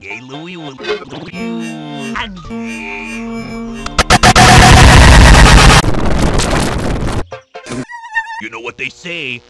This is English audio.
Gay Louie will. You know what they say.